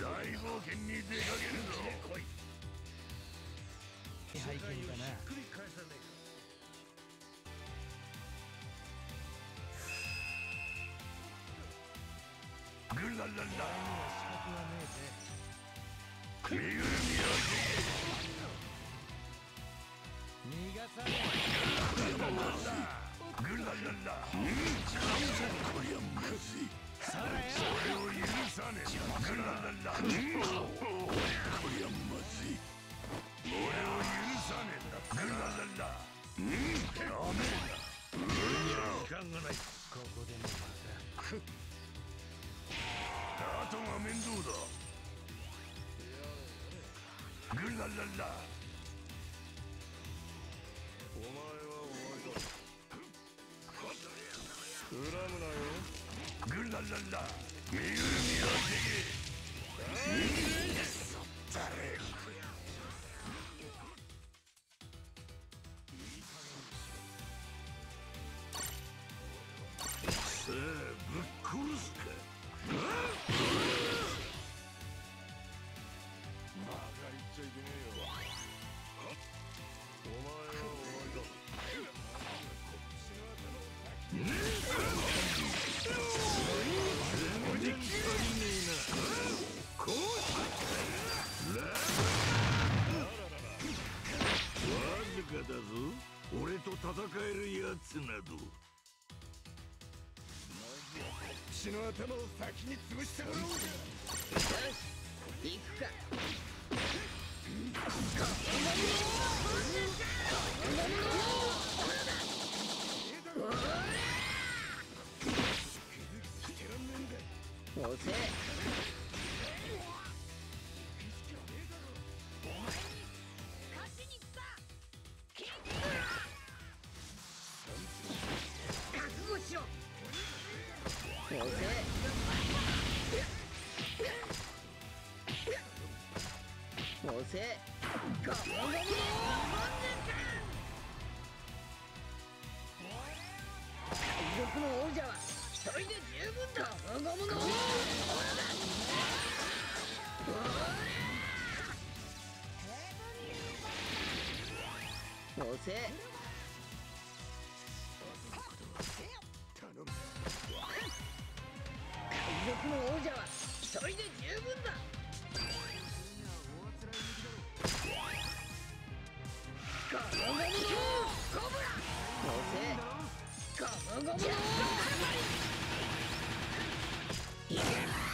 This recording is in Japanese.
大冒険に出かけるぞ。拝見だな繰り返さねグラララ資格はね身ぐるみをえぜ逃がさねグラララこりゃまずい間がない。ここでもまた。くっあとが面倒だ。グラララお前は終わりだ恨むなよ。グラララ身ぐる。みと戦えるやつなど。血の頭を先に潰してもらおうか行くか押せ。押せ押せゴムゴムの海賊の王者は一人で十分だゴムゴムの押せ。海賊の王者は一人で十分だ。ゴムゴムのコブラ。どうせゴムゴムのタイソ